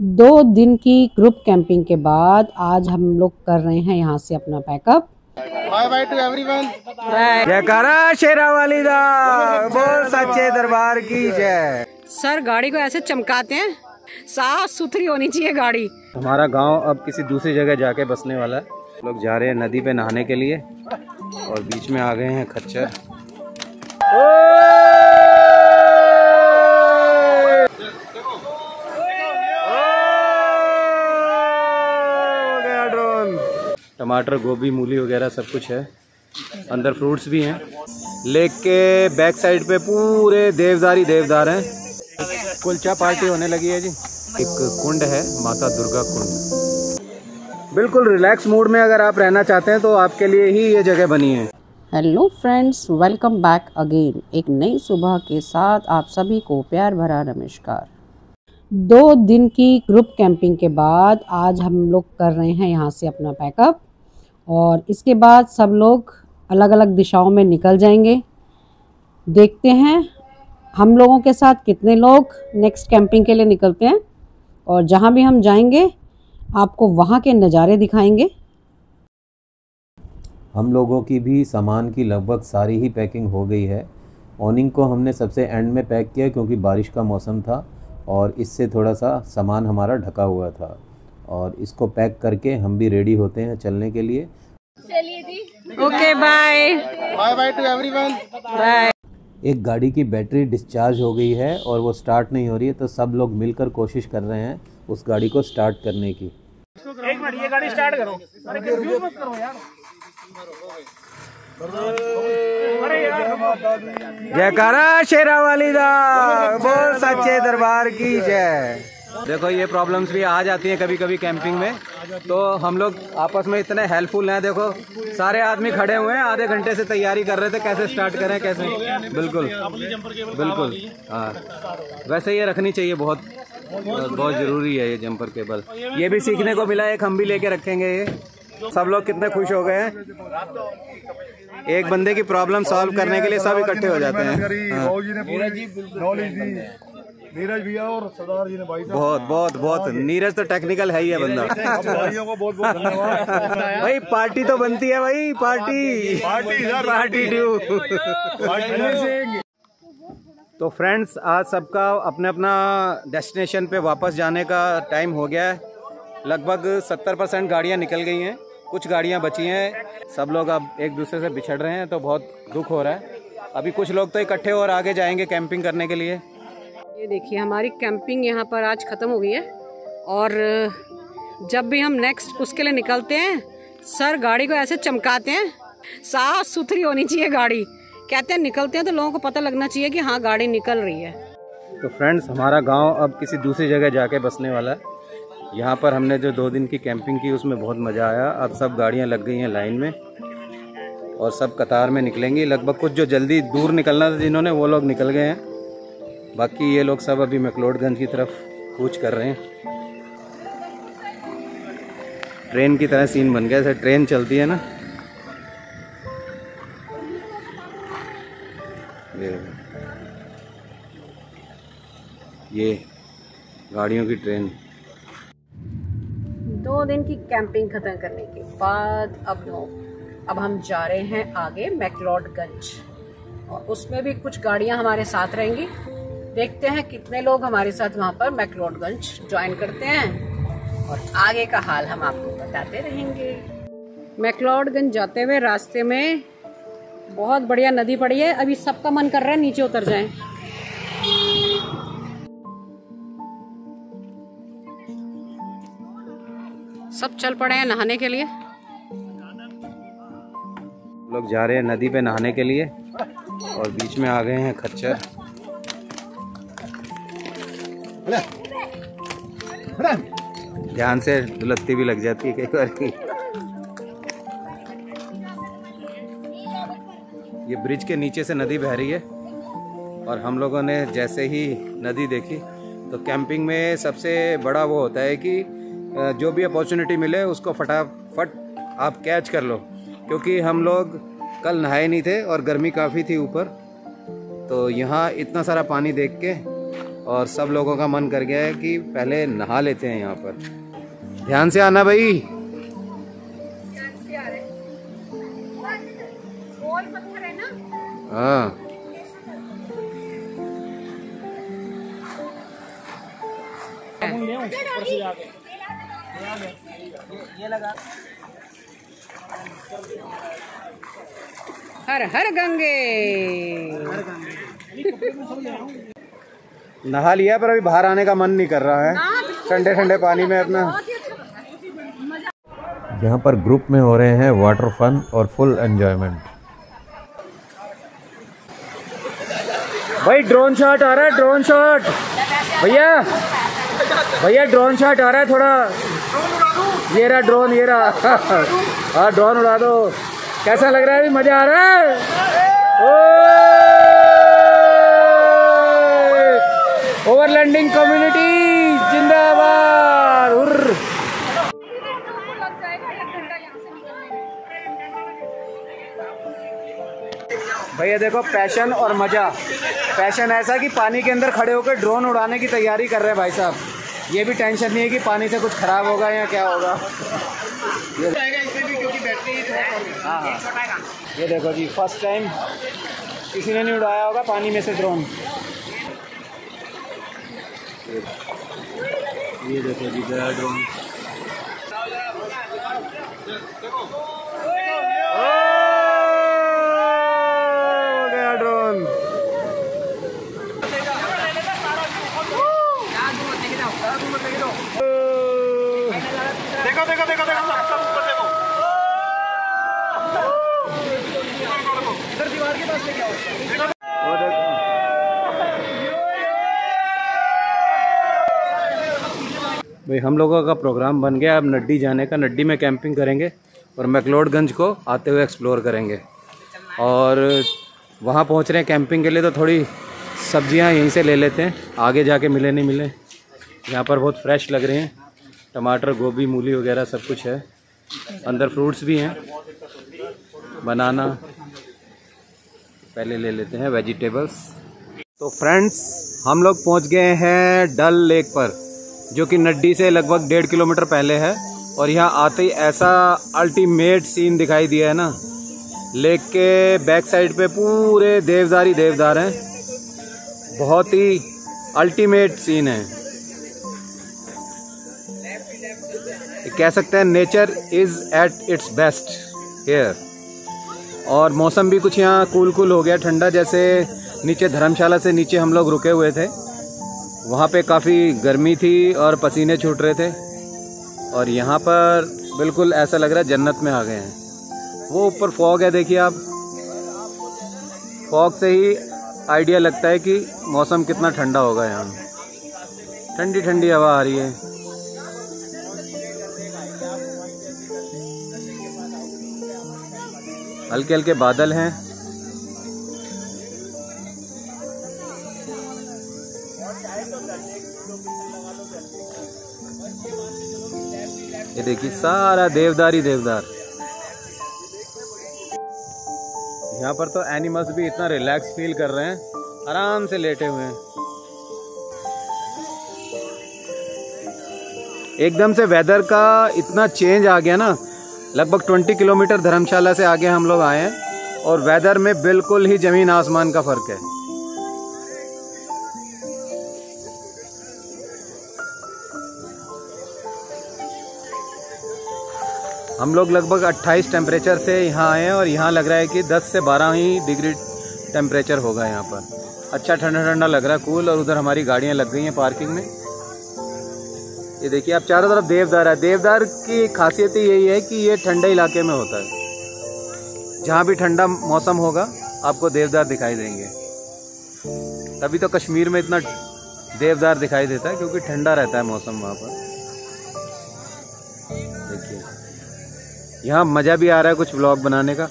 दो दिन की ग्रुप कैंपिंग के बाद आज हम लोग कर रहे हैं यहाँ से अपना pack up bye bye to everyone जयकारा शेरा वाली दा। बोल सच्चे दरबार की जय। सर गाड़ी को ऐसे चमकाते हैं। साफ़ सुथरी होनी चाहिए गाड़ी। हमारा गाँव अब किसी दूसरी जगह जाके बसने वाला है। लोग जा रहे हैं नदी पे नहाने के लिए और बीच में आ गए हैं खच्चर। टमाटर, गोभी, मूली वगैरह सब कुछ है। अंदर फ्रूट्स भी हैं। लेक के बैक साइड पे पूरे देवदारी, देवदार हैं। कुलचा पार्टी होने लगी है जी। एक कुंड है, माता दुर्गा कुंड। बिल्कुल रिलैक्स मूड में अगर आप रहना चाहते हैं तो आपके लिए ही ये जगह बनी है। Hello friends welcome back again एक नई सुबह के साथ आप सभी को प्यार भरा नमस्कार। दो दिन की ग्रुप कैंपिंग के बाद आज हम लोग कर रहे हैं यहाँ से अपना पैकअप और इसके बाद सब लोग अलग अलग दिशाओं में निकल जाएँगे। देखते हैं हम लोगों के साथ कितने लोग नेक्स्ट कैंपिंग के लिए निकलते हैं और जहाँ भी हम जाएँगे, आपको वहाँ के नज़ारे दिखाएँगे। हम लोगों की भी सामान की लगभग सारी ही पैकिंग हो गई है। ऑनिंग को हमने सबसे एंड में पैक किया क्योंकि बारिश का मौसम था और इससे थोड़ा सा सामान हमारा ढका हुआ था। और इसको पैक करके हम भी रेडी होते हैं चलने के लिए। Okay bye bye bye to everyone bye एक गाड़ी की बैटरी डिस्चार्ज हो गई है और वो स्टार्ट नहीं हो रही है तो सब लोग मिलकर कोशिश कर रहे हैं उस गाड़ी को स्टार्ट करने की। जयकारा शेरा वाली दा बोल सच्चे दरबार की जय। देखो ये प्रॉब्लम्स भी आ जाती हैं कभी कभी कैंपिंग में। तो हम लोग आपस में इतने हेल्पफुल हैं देखो। सारे आदमी खड़े हुए हैं आधे घंटे से तैयारी कर रहे थे कैसे स्टार्ट करें कैसे बिल्कुल बिल्कुल हाँ। वैसे ये रखनी चाहिए बहुत बहुत ज़रूरी है ये जंपर केबल ये भी सीखने को मिला एक हम भी लेके रखेंगे ये। सब लोग कितने खुश हो गए हैं। एक बंदे की प्रॉब्लम सॉल्व करने के लिए सब इकट्ठे हो जाते हैं। हाँ। नीरज भैया और सरदार जी ने भाई बहुत बहुत बहुत। नीरज तो टेक्निकल है ही है बंदा भाइयों को बहुत बहुत धन्यवाद। भाई पार्टी तो बनती है भाई पार्टी पार्टी पार्टी ड्यू तो फ्रेंड्स आज सबका अपने अपना डेस्टिनेशन पे वापस जाने का टाइम हो गया है। लगभग 70 परसेंट गाड़ियाँ निकल गई हैं। कुछ गाड़ियाँ बची हैं। सब लोग अब एक दूसरे से बिछड़ रहे हैं तो बहुत दुख हो रहा है। अभी कुछ लोग तो इकट्ठे और आगे जाएँगे कैंपिंग करने के लिए। ये देखिए, हमारी कैंपिंग यहाँ पर आज ख़त्म हो गई है। और, जब भी हम नेक्स्ट उसके लिए निकलते हैं, सर गाड़ी को ऐसे चमकाते हैं साफ़ सुथरी होनी चाहिए गाड़ी। कहते हैं निकलते हैं तो लोगों को पता लगना चाहिए कि हाँ गाड़ी निकल रही है। तो फ्रेंड्स हमारा गाँव अब किसी दूसरी जगह जाके बसने वाला है। यहाँ पर हमने जो दो दिन की कैंपिंग की, उसमें बहुत मज़ा आया। अब सब गाड़ियाँ लग गई हैं लाइन में। और सब कतार में निकलेंगी। लगभग कुछ जो जल्दी दूर निकलना था जिन्होंने, वो लोग निकल गए हैं। बाकी ये लोग सब अभी मैकलोडगंज की तरफ़ कूच कर रहे हैं। ट्रेन की तरह सीन बन गया जैसे ट्रेन चलती है ना। ये गाड़ियों की ट्रेन। दो दिन की कैंपिंग खत्म करने के बाद अब नो अब हम जा रहे हैं आगे मैकलॉडगंज। और उसमें भी कुछ गाड़ियाँ हमारे साथ रहेंगी। देखते हैं कितने लोग हमारे साथ वहाँ पर मैकलोडगंज ज्वाइन करते हैं। और आगे का हाल हम आपको बताते रहेंगे। मैकलोडगंज जाते हुए रास्ते में बहुत बढ़िया नदी पड़ी है। अभी सबका मन कर रहा है नीचे उतर जाएँ। सब चल पड़े हैं नहाने के लिए। लोग जा रहे हैं नदी पे नहाने के लिए और बीच में आ गए हैं खच्चर। ध्यान से दुलत्ती भी लग जाती है कई बार। की ये ब्रिज के नीचे से नदी बह रही है और हम लोगों ने जैसे ही नदी देखी तो कैंपिंग में सबसे बड़ा वो होता है कि जो भी अपॉर्चुनिटी मिले उसको फटाफट आप कैच कर लो, क्योंकि हम लोग कल नहाए नहीं थे और गर्मी काफ़ी थी ऊपर। तो यहाँ इतना सारा पानी देख के और सब लोगों का मन कर गया है कि पहले नहा लेते हैं यहाँ पर। ध्यान से आना भाई। हाँ। हर हर गंगे। नहा लिया पर अभी बाहर आने का मन नहीं कर रहा है। ठंडे ठंडे पानी में अपना। यहाँ पर ग्रुप में हो रहे हैं वाटर फन और फुल एन्जॉयमेंट भाई ड्रोन शॉट आ रहा है ड्रोन शॉट भैया भैया ड्रोन शॉट आ रहा है थोड़ा। ये रहा ड्रोन ये रहा। हाँ ड्रोन उड़ा दो। कैसा लग रहा है? अभी मज़ा आ रहा है? ओवरलैंडिंग कम्युनिटी जिंदाबाद भैया देखो पैशन और मज़ा। पैशन ऐसा कि पानी के अंदर खड़े होकर ड्रोन उड़ाने की तैयारी कर रहे हैं भाई साहब। ये भी टेंशन नहीं है कि पानी से कुछ खराब होगा या क्या होगा। हाँ हाँ। ये देखो जी फ़र्स्ट टाइम किसी ने नहीं उड़ाया होगा पानी में से ड्रोन ये देखो जी ड्रोन। देखो देखो देखो देखो सब ऊपर देखो। वो देखो भाई, हम लोगों का प्रोग्राम बन गया। अब नड्डी जाने का, नड्डी में कैंपिंग करेंगे और मैकलोडगंज को आते हुए एक्सप्लोर करेंगे। और वहाँ पहुँच रहे हैं कैंपिंग के लिए तो थोड़ी सब्ज़ियाँ यहीं से ले लेते हैं। आगे जाके मिले, नहीं मिले। यहाँ पर बहुत फ्रेश लग रहे हैं। टमाटर, गोभी, मूली वगैरह सब कुछ है। अंदर फ्रूट्स भी हैं। बनाना। पहले ले लेते हैं वेजिटेबल्स तो फ्रेंड्स हम लोग पहुँच गए हैं डल लेक पर। जो कि नड्डी से लगभग डेढ़ किलोमीटर पहले है। और यहाँ आते ही ऐसा अल्टीमेट सीन दिखाई दिया है ना। लेक के बैक साइड पे पूरे देवदारी देवदार हैं। बहुत ही अल्टीमेट सीन है। कह सकते हैं nature is at its best here और मौसम भी कुछ यहाँ कूल कूल हो गया। ठंडा जैसे नीचे धर्मशाला से नीचे हम लोग रुके हुए थे। वहाँ पे काफ़ी गर्मी थी और पसीने छूट रहे थे। और यहाँ पर बिल्कुल ऐसा लग रहा है जन्नत में आ गए हैं। वो ऊपर फॉग है, देखिए आप। फॉग से ही आइडिया लगता है कि मौसम कितना ठंडा होगा यहाँ। ठंडी ठंडी हवा आ रही है। हल्के हल्के बादल हैं। ये देखिए, सारा देवदार ही देवदार। यहाँ पर तो एनिमल्स भी इतना रिलैक्स फील कर रहे हैं, आराम से लेटे हुए हैं। एकदम से वेदर का इतना चेंज आ गया ना, लगभग 20 किलोमीटर धर्मशाला से आगे हम लोग आए हैं, और वेदर में बिल्कुल ही ज़मीन आसमान का फ़र्क है। हम लोग लगभग 28 टेम्परेचर से यहाँ आए हैं और यहाँ लग रहा है कि 10 से 12 ही डिग्री टेम्परेचर होगा यहाँ पर। अच्छा ठंडा ठंडा लग रहा है कूल और उधर हमारी गाड़ियाँ लग गई हैं पार्किंग में। ये देखिए, आप चारों तरफ़ देवदार है। देवदार की खासियत यही है कि ये ठंडे इलाके में होता है। जहाँ भी ठंडा मौसम होगा, आपको देवदार दिखाई देंगे। तभी तो कश्मीर में इतना देवदार दिखाई देता है, क्योंकि ठंडा रहता है मौसम वहाँ पर। देखिए। यहाँ मज़ा भी आ रहा है कुछ ब्लॉग बनाने का।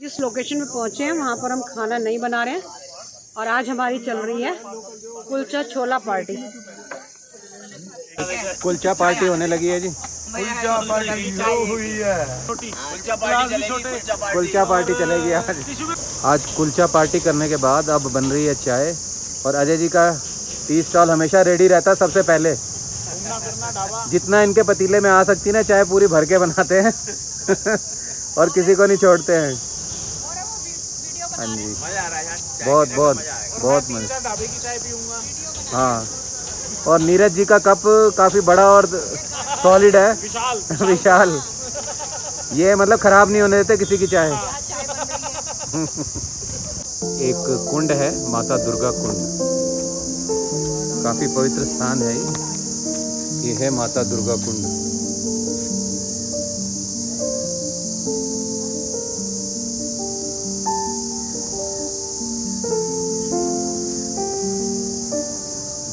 जिस लोकेशन पे पहुँचे हैं, वहाँ पर हम खाना नहीं बना रहे हैं। और आज हमारी चल रही है कुलचा छोला पार्टी। कुलचा पार्टी होने लगी है जी। कुलचा पार्टी शुरू हुई है। कुलचा पार्टी चलेगी आज। आज कुलचा पार्टी करने के बाद अब बन रही है चाय। और अजय जी का टी स्टॉल हमेशा रेडी रहता है सबसे पहले। जितना इनके पतीले में आ सकती ना चाय पूरी भर के बनाते हैं। और किसी को नहीं छोड़ते हैं। हाँ जी। बहुत बहुत बहुत मज़ा। हाँ। और नीरज जी का कप काफ़ी बड़ा और सॉलिड है। विशाल। विशाल। ये मतलब ख़राब नहीं होने देते किसी की चाय। एक कुंड है माता दुर्गा कुंड। काफ़ी पवित्र स्थान है ये। ये है माता दुर्गा कुंड।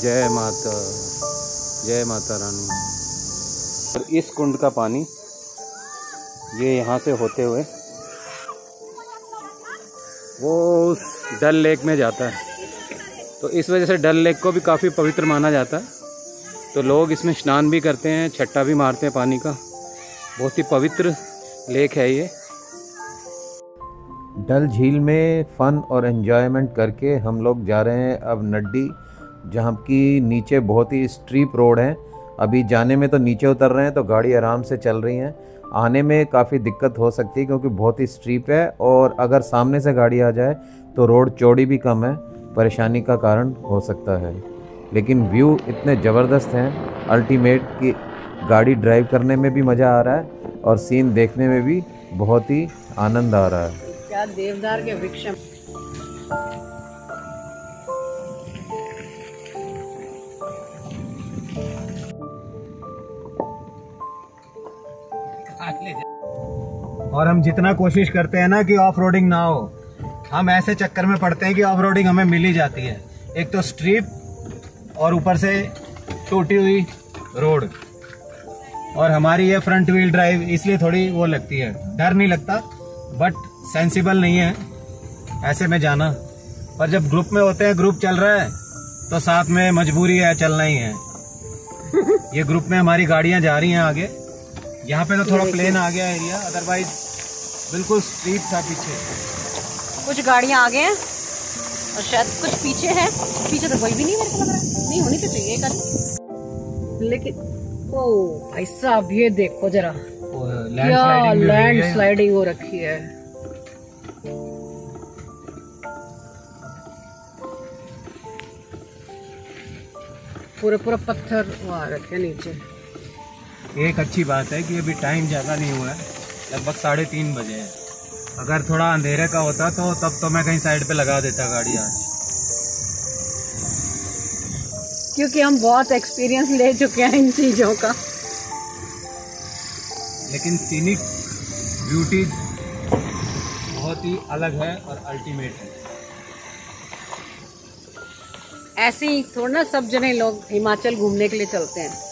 जय माता जय माता रानी। और इस कुंड का पानी ये यहाँ से होते हुए वो उस डल लेक में जाता है। तो इस वजह से डल लेक को भी काफ़ी पवित्र माना जाता है। तो लोग इसमें स्नान भी करते हैं छट्टा भी मारते हैं पानी का। बहुत ही पवित्र लेक है ये। डल झील में फ़न और एन्जॉयमेंट करके हम लोग जा रहे हैं अब नड्डी जहाँ की नीचे बहुत ही स्ट्रीप रोड है। अभी जाने में तो नीचे उतर रहे हैं तो गाड़ी आराम से चल रही हैं। आने में काफ़ी दिक्कत हो सकती है क्योंकि बहुत ही स्ट्रीप है और अगर सामने से गाड़ी आ जाए तो रोड चौड़ी भी कम है। परेशानी का कारण हो सकता है। लेकिन व्यू इतने ज़बरदस्त हैं। अल्टीमेट कि गाड़ी ड्राइव करने में भी मज़ा आ रहा है और सीन देखने में भी बहुत ही आनंद आ रहा है। क्या देवदार के वृक्ष और हम जितना कोशिश करते हैं ना कि ऑफ़ रोडिंग ना हो, हम ऐसे चक्कर में पड़ते हैं कि ऑफ़ रोडिंग हमें मिल ही जाती है। एक तो स्ट्रीप और ऊपर से टूटी हुई रोड और हमारी ये फ्रंट व्हील ड्राइव इसलिए थोड़ी वो लगती है। डर नहीं लगता बट सेंसिबल नहीं है। ऐसे में जाना। पर जब ग्रुप में होते हैं ग्रुप चल रहा है तो साथ में मजबूरी है, चलना ही है। ये ग्रुप में हमारी गाड़ियाँ जा रही हैं आगे। यहाँ पे तो थोड़ा प्लेन आ गया एरिया अदरवाइज़ बिल्कुल स्ट्रीट था पीछे। कुछ गाड़ियाँ आगे हैं और शायद कुछ पीछे है। पीछे तो कोई भी नहीं मेरे को लग रहा। है नहीं होनी तो चाहिए कल लेकिन ओ भाई साहब ये देखो जरा। क्या लैंड स्लाइडिंग हो रखी है। पूरे पूरा पत्थर वहाँ रखे नीचे। एक अच्छी बात है कि अभी टाइम ज़्यादा नहीं हुआ है। लगभग साढ़े तीन बजे है। अगर थोड़ा अंधेरे का होता तो तब तो मैं कहीं साइड पे लगा देता गाड़ी आज। क्योंकि हम बहुत एक्सपीरियंस ले चुके हैं इन चीज़ों का। लेकिन सीनिक ब्यूटी बहुत ही अलग है और अल्टीमेट है। ऐसे ही थोड़ा ना सब जने लोग हिमाचल घूमने के लिए चलते हैं।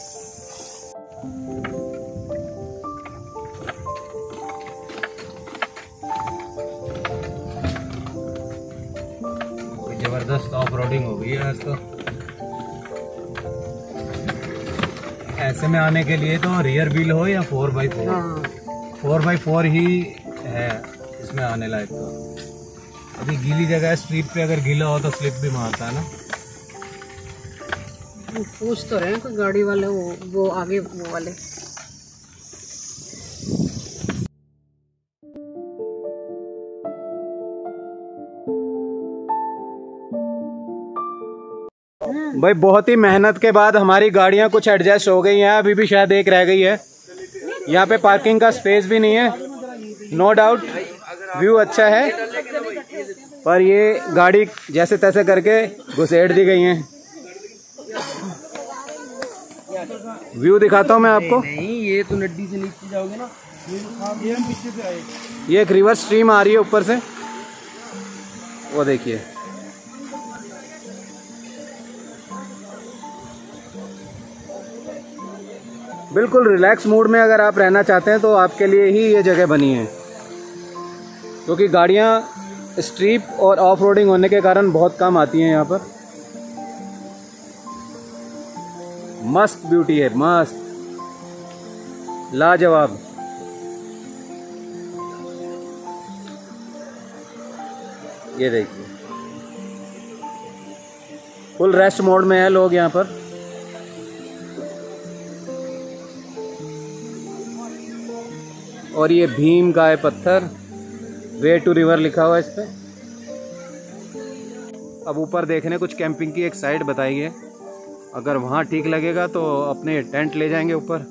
ज़बरदस्त ऑफ़ रोडिंग हो गई है आज तो। ऐसे में आने के लिए तो रियर व्हील हो या फोर बाई फोर हाँ। फोर बाई फोर ही है इसमें आने लायक तो। अभी गीली जगह है स्ट्रीट पे अगर गीला हो तो स्लिप भी मारता है ना। पूछ तो रहे हैं कोई गाड़ी वाले वो वो आगे वो वाले। भाई बहुत ही मेहनत के बाद हमारी गाड़ियाँ कुछ एडजस्ट हो गई हैं अभी भी शायद एक रह गई है। यहाँ पे पार्किंग का स्पेस भी नहीं है। नो डाउट व्यू अच्छा है। पर ये गाड़ी जैसे तैसे करके घुसेड़ दी गई है। व्यू दिखाता हूँ मैं आपको। नहीं ये तो नड्डी से नीचे जाओगे ना। ये हम पीछे से आए। ये एक रिवर स्ट्रीम आ रही है ऊपर से। वो देखिए। बिल्कुल रिलैक्स मूड में अगर आप रहना चाहते हैं तो आपके लिए ही ये जगह बनी है। क्योंकि तो गाड़ियाँ स्ट्रीप और ऑफ़ रोडिंग होने के कारण बहुत कम आती हैं यहाँ पर। मस्त ब्यूटी है, मस्त। लाजवाब। ये देखिए। फुल रेस्ट मोड में है लोग यहाँ पर। और ये भीम है पत्थर वे टू रिवर लिखा हुआ है इस पर अब ऊपर देखने कुछ कैंपिंग की एक साइड बताई है अगर वहाँ ठीक लगेगा तो अपने टेंट ले जाएँगे ऊपर।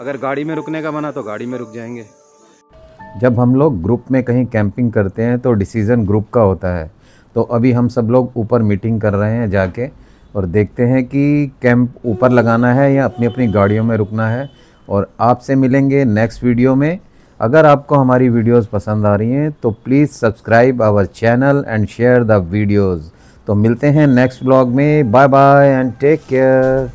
अगर गाड़ी में रुकने का बना तो गाड़ी में रुक जाएँगे। जब हम लोग ग्रुप में कहीं कैंपिंग करते हैं तो डिसीज़न ग्रुप का होता है। तो अभी हम सब लोग ऊपर मीटिंग कर रहे हैं जाके और देखते हैं कि कैंप ऊपर लगाना है या अपनी अपनी गाड़ियों में रुकना है। और आपसे मिलेंगे नेक्स्ट वीडियो में। अगर आपको हमारी वीडियोस पसंद आ रही हैं तो please subscribe our channel and share the videos. तो मिलते हैं नेक्स्ट ब्लॉग में। Bye bye and take care.